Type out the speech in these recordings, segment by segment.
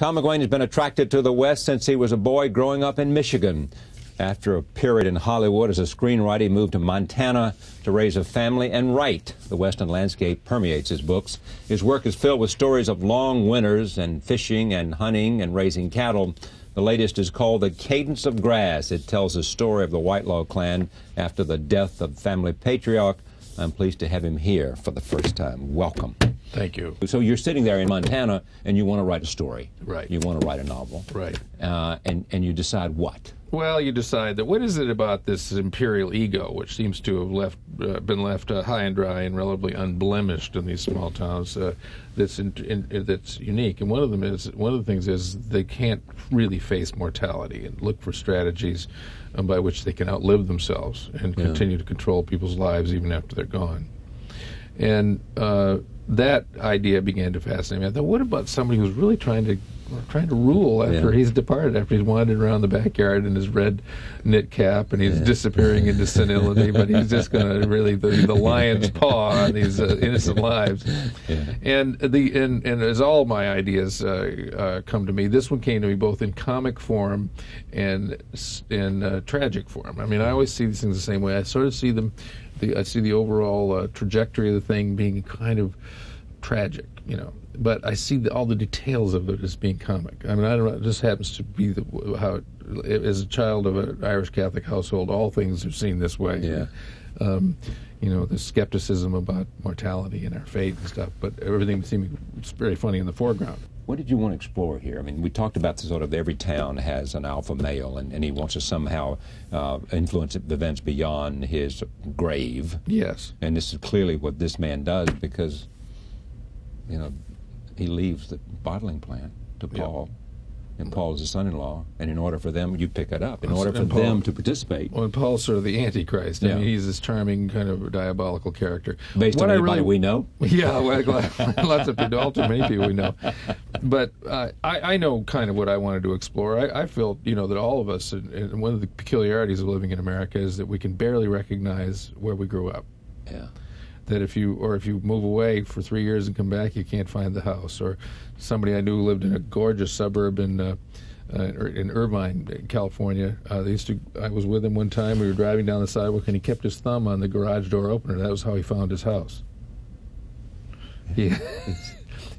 Tom McGuane has been attracted to the West since he was a boy growing up in Michigan. After a period in Hollywood as a screenwriter, he moved to Montana to raise a family and write. The Western landscape permeates his books. His work is filled with stories of long winters and fishing and hunting and raising cattle. The latest is called The Cadence of Grass. It tells the story of the Whitelaw clan after the death of family patriarch. I'm pleased to have him here for the first time. Welcome. Thank you. So you're sitting there in Montana and you want to write a story. Right. You want to write a novel. Right. Uh, and, and you decide what? Well, you decide that what is it about this imperial ego, which seems to have left, uh, been left uh, high and dry and relatively unblemished in these small towns, uh, that's in, in, that's unique. And one of them is one of the things is they can't really face mortality and look for strategies um, by which they can outlive themselves and Yeah. continue to control people's lives even after they're gone. And uh, that idea began to fascinate me. I thought, what about somebody who's really trying to trying to rule after Yeah. he's departed, after he's wandered around the backyard in his red knit cap and he's disappearing into senility, but he's just going to really the, the lion's paw on these uh, innocent lives. And the and, and as all my ideas uh, uh, come to me, this one came to me both in comic form and in uh, tragic form. I mean, I always see these things the same way. I sort of see them. The, I see the overall uh, trajectory of the thing being kind of tragic, you know. But I see the, all the details of it as being comic. I mean, I don't know. It just happens to be the, how, it, as a child of an Irish Catholic household, all things are seen this way. Yeah. Um, you know, the skepticism about mortality and our fate and stuff. But everything seemed very funny in the foreground. What did you want to explore here? I mean, we talked about the sort of every town has an alpha male, and, and he wants to somehow uh, influence events beyond his grave. Yes. And this is clearly what this man does because, you know, he leaves the bottling plant to. Paul, and Paul is his son-in-law. And in order for them, you pick it up. In order for Paul- them to participate, Well, and Paul's sort of the Antichrist. I Yeah. mean, he's this charming, kind of diabolical character. based What on I anybody really- we know. Yeah, well, lots of people, too many people we know. But uh, I, I know kind of what I wanted to explore. I, I felt, you know, that all of us, and, and one of the peculiarities of living in America is that we can barely recognize where we grew up. Yeah. That if you, or if you move away for three years and come back, you can't find the house. Or somebody I knew lived in a gorgeous suburb in. Uh, uh, in Irvine, California. Uh, they used to. I was with him one time. We were driving down the sidewalk, and he kept his thumb on the garage door opener. That was how he found his house. He,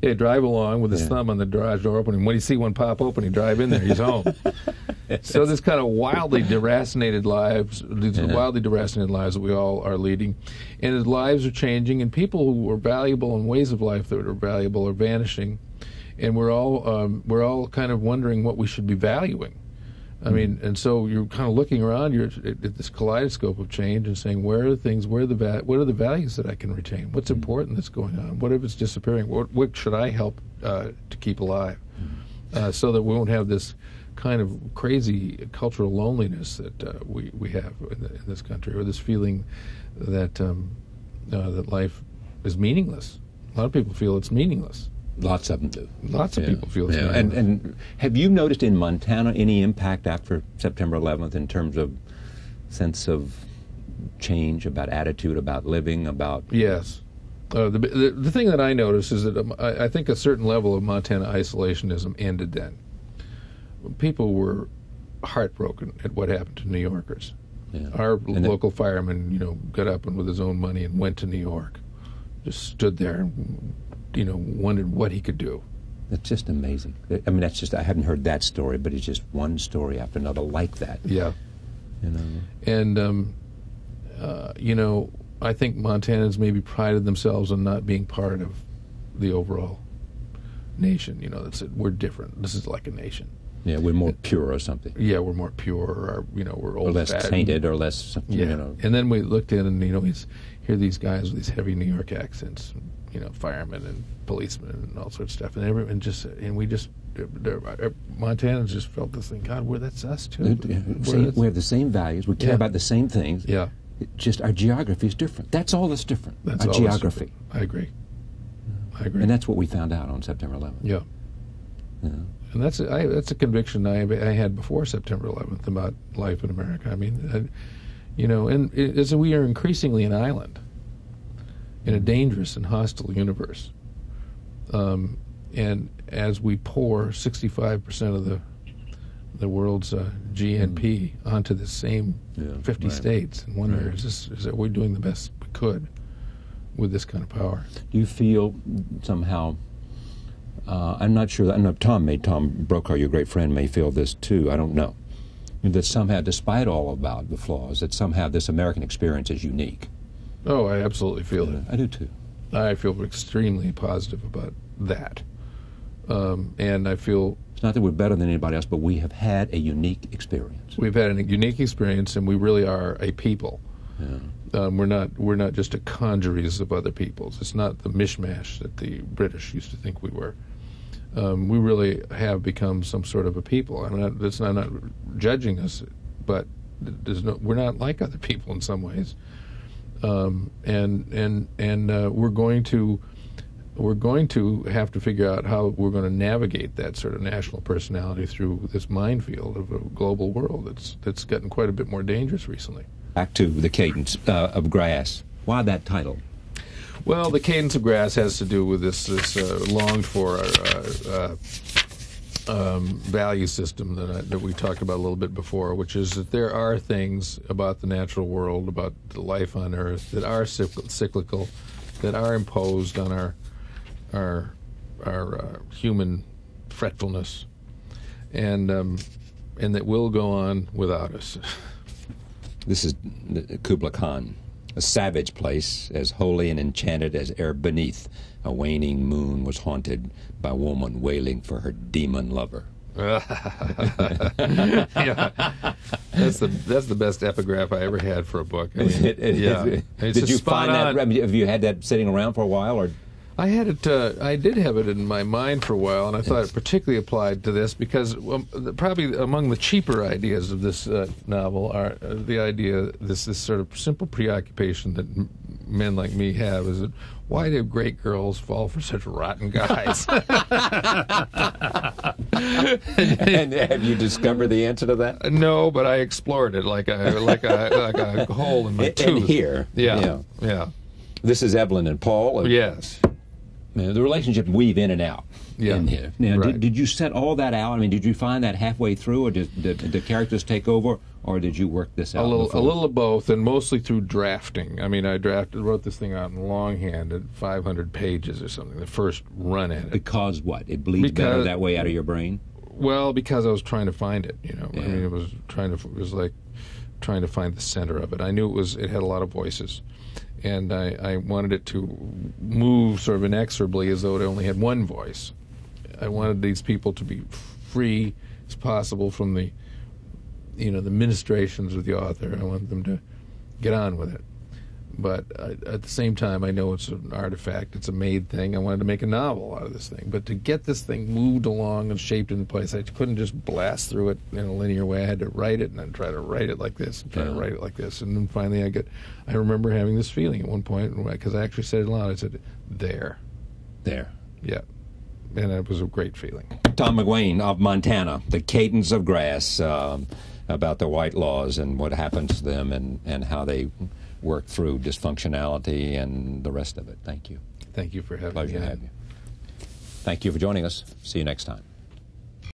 he'd drive along with his Yeah. thumb on the garage door opening. When he see one pop open, he'd drive in there. He's home. so this kind of wildly deracinated lives, these Yeah. wildly deracinated lives that we all are leading, and his lives are changing, and people who were valuable and ways of life that are valuable are vanishing, and we're all um, we're all kind of wondering what we should be valuing. I mean, and so you're kind of looking around you're at, this kaleidoscope of change and saying, where are the things, where are the va- what are the values that I can retain? What's important that's going on? What if it's disappearing? What, what should I help uh, to keep alive, uh, so that we won't have this kind of crazy cultural loneliness that uh, we we have in, the, in this country, or this feeling that um, uh, that life is meaningless. A lot of people feel it's meaningless. Lots of them do. Lots of Yeah. people feel Yeah. And, and have you noticed in Montana any impact after September 11th in terms of sense of change about attitude, about living, about Yes. Uh, the, the the thing that I notice is that um, I, I think a certain level of Montana isolationism ended then. People were heartbroken at what happened to New Yorkers. Yeah. Our And local fireman, you know, got up and with his own money and went to New York. Just stood there, and, you know, wondered what he could do. It's just amazing. I mean, that's just, I haven't heard that story, but it's just one story after another like that. Yeah. You know? And, um, uh, you know, I think Montanans maybe prided themselves on not being part of the overall nation. You know, that's it. We're different. This is like a nation. Yeah, we're more pure or something. Yeah, we're more pure, or you know, we're Or old less tainted or less, Yeah, you know. and then we looked in, and you know, we hear these guys with these heavy New York accents, you know, firemen and policemen and all sorts of stuff, and everyone just, and we just, Montanans just felt this thing. God, we're that's us too. Same- we have the same values. We care Yeah. about the same things. yeah, It just our geography is different. That's all that's different. that's our geography. I agree. I agree. And that's what we found out on September 11th. yeah. Know. And that's a, I, that's a conviction I, I had before September 11th about life in America. I mean, I, you know, and it, as we are increasingly an island in a dangerous and hostile universe, um, And as we pour 65% of the the world's uh, GNP onto the same Yeah, 50 right. states, and wonder is this is that we're doing the best we could with this kind of power. Do you feel somehow? Uh, I'm not sure. That, I know Tom may. Tom Brokaw, your great friend, may feel this too. I don't know. That somehow, despite all about the flaws, that somehow this American experience is unique. Oh, I absolutely feel it. I do too. I feel extremely positive about that, um, and I feel It's not that we're better than anybody else, but we have had a unique experience. we've had a unique experience, and we really are a people. Um, we're not we're not just a congeries of other peoples. It's not the mishmash that the British used to think we were. Um, we really have become some sort of a people. I'm not. That's not, not judging us, but there's no. We're not like other people in some ways, um, and and and uh, we're going to we're going to have to figure out how we're going to navigate that sort of national personality through this minefield of a global world that's that's gotten quite a bit more dangerous recently. Back to the cadence uh, of grass. Why that title? Well, the cadence of grass has to do with this this uh, longed for uh, uh, um, value system that I, that we talked about a little bit before, which is that there are things about the natural world, about the life on Earth, that are cyclical, that are imposed on our our our uh, human fretfulness, and um, and that will go on without us. This is Kubla Khan, a savage place, as holy and enchanted as air beneath. A waning moon was haunted by woman wailing for her demon lover. yeah, that's the that's the best epigraph I ever had for a book. I mean, It- it- yeah, it- did you find that? on. I mean, have you had that sitting around for a while, or I had it. Uh, I did have it in my mind for a while, and I thought it particularly applied to this because um, the, probably among the cheaper ideas of this uh, novel are uh, the idea this this sort of simple preoccupation that m- men like me have is that why do great girls fall for such rotten guys? and have you discovered the answer to that? no, but I explored it like a like a like a hole in my And- tooth. and here, yeah, yeah. yeah, This is Evelyn and Paul. yes. The relationships weave in and out. Yeah. In here. Now, Right. did, did you set all that out? I mean, did you find that halfway through, or did, did the characters take over, or did you work this out? a little, before? a little of both, and mostly through drafting. I mean, I drafted, wrote this thing out in longhand at 500 pages or something. The first run at it. Because what? It bleeds better that way out of your brain. Well, because I was trying to find it. You know, I mean, it was trying to, it was like trying to find the center of it. I knew it was, it had a lot of voices, and I, I wanted it to move sort of inexorably as though it only had one voice. I wanted these people to be free as possible from the, you know, the ministrations of the author. I wanted them to get on with it. But uh, at the same time, I know it's an artifact. It's a made thing. I wanted to make a novel out of this thing. But to get this thing moved along and shaped into place, I couldn't just blast through it in a linear way. I had to write it and then try to write it like this and try to write it like this. And then finally, I get. I remember having this feeling at one point because I actually said it aloud. I said, "There, There. yeah," and it was a great feeling. Tom McGuane of Montana, The Cadence of Grass, um, about the Whitelaws and what happens to them and, and how they work through dysfunctionality and the rest of it. Thank you. Thank you for having Pleasure me. to have you. Thank you for joining us. See you next time.